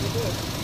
the book.